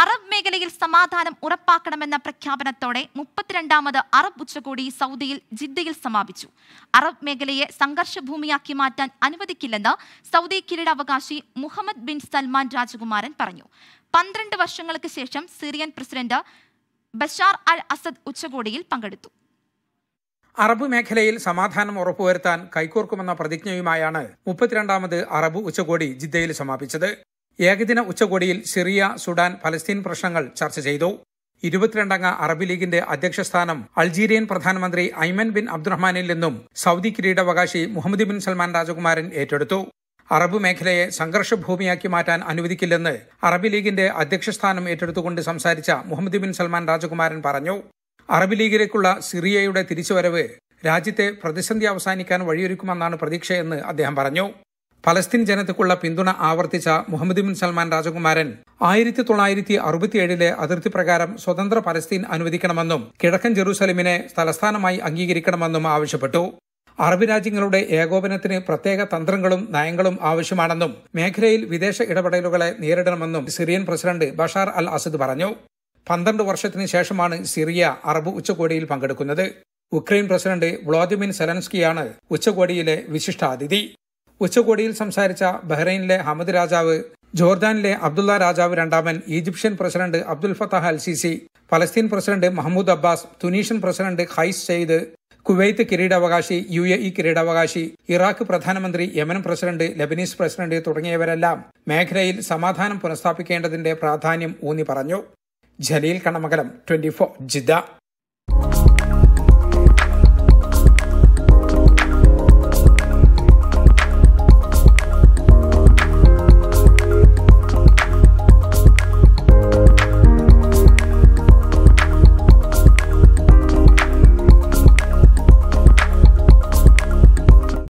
Arab മേഖലയിൽ സമാധാനം ഉറപ്പാക്കണമെന്ന പ്രഖ്യാപനത്തോടെ മുപ്പത്തിരണ്ടാമത് Arab ഉച്ചകോടി സൗദിയിൽ ജിദ്ദയിൽ സമാപിച്ചു. അറബ് മേഖലയെ സംഘർഷഭൂമിയാക്കി മാറ്റാൻ അനുവദിക്കില്ലെന്ന് സൗദി കിരീടാവകാശി മുഹമ്മദ് ബിൻ സൽമാൻ രാജകുമാരൻ പറഞ്ഞു. പന്ത്രണ്ട് വർഷങ്ങൾക്ക് ശേഷം Syrian president Bashar al Assad ഉച്ചകോടിയിൽ പങ്കെടുത്തു. അറബ് മേഖലയിൽ സമാധാനം ഉറപ്പുവരുത്താൻ കൈകോർക്കുമെന്ന പ്രതിജ്ഞയുമായാണ് മുപ്പത്തിരണ്ടാമത് അറബ് ഉച്ചകോടി ജിദ്ദയിൽ സമാപിച്ചത്. ഏകദിന ഉച്ചകോടിയിൽ സിറിയ സുഡാൻ ഫലസ്തീൻ പ്രശ്നങ്ങൾ ചർച്ച ചെയ്തു. ഇരുപത്തിരണ്ടംഗ അറബ് ലീഗിന്റെ അധ്യക്ഷസ്ഥാനം അൾജീരിയൻ പ്രധാനമന്ത്രി ഐമൻ ബിൻ അബ്ദുറഹ്മാനിൽ നിന്നും സൗദി കിരീടാവകാശി മുഹമ്മദ് ബിൻ സൽമാൻ രാജകുമാരൻ ഏറ്റെടുത്തു. അറബ് മേഖലയെ സംഘർഷഭൂമിയാക്കി മാറ്റാൻ അനുവദിക്കില്ലെന്ന് അറബ് ലീഗിന്റെ അധ്യക്ഷസ്ഥാനം ഏറ്റെടുത്തുകൊണ്ട് സംസാരിച്ച മുഹമ്മദ് ബിൻ സൽമാൻ രാജകുമാരൻ പറഞ്ഞു. അറബ് ലീഗിലേക്കുള്ള സിറിയയുടെ തിരിച്ചുവരവ് രാജ്യത്തെ പ്രതിസന്ധി അവസാനിക്കാൻ വഴിയൊരുക്കുമെന്നാണ് പ്രതീക്ഷയെന്ന് അദ്ദേഹം പറഞ്ഞു. ഫലസ്തീൻ ജനതയ്ക്കുള്ള പിന്തുണ ആവർത്തിച്ച മുഹമ്മദ് ബിൻ സൽമാൻ രാജകുമാരൻ ആയിരത്തി തൊള്ളായിരത്തി അറുപത്തിയേഴിലെ അതിർത്തി പ്രകാരം സ്വതന്ത്ര ഫലസ്തീൻ അനുവദിക്കണമെന്നും കിഴക്കൻ ജെറൂസലമിനെ തലസ്ഥാനമായി അംഗീകരിക്കണമെന്നും ആവശ്യപ്പെട്ടു. അറബ് രാജ്യങ്ങളുടെ ഏകോപനത്തിന് പ്രത്യേക തന്ത്രങ്ങളും നയങ്ങളും ആവശ്യമാണെന്നും മേഖലയിൽ വിദേശ ഇടപെടലുകളെ നേരിടണമെന്നും Syrian president Bashar al Assad പറഞ്ഞു. പന്ത്രണ്ട് വർഷത്തിന് ശേഷമാണ് സിറിയ അറബ് ഉച്ചകോടിയിൽ പങ്കെടുക്കുന്നത്. ഉക്രൈൻ പ്രസിഡന്റ് വ്ളാദിമിർ സെലൻസ്കിയാണ് ഉച്ചകോടിയിലെ വിശിഷ്ടാതിഥി. ഉച്ചകോടിയിൽ സംസാരിച്ച ബഹ്റൈനിലെ ഹമദ് രാജാവ് ജോർദാനിലെ അബ്ദുള്ള രാജാവ് രണ്ടാമൻ Egyptian president Abdel Fattah al Sisi ഫലസ്തീൻ president Mahmoud Abbas Tunisian president Kais Saied Kuwait കിരീടാവകാശി യു എ ഇ കിരീടാവകാശി ഇറാഖ് പ്രധാനമന്ത്രി യമൻ പ്രസിഡന്റ് ലബനീസ് പ്രസിഡന്റ് തുടങ്ങിയവരെല്ലാം മേഖലയിൽ സമാധാനം പുനഃസ്ഥാപിക്കേണ്ടതിന്റെ പ്രാധാന്യം ഊന്നി പറഞ്ഞു. Jaleel Kanamakalam twenty Jeddah.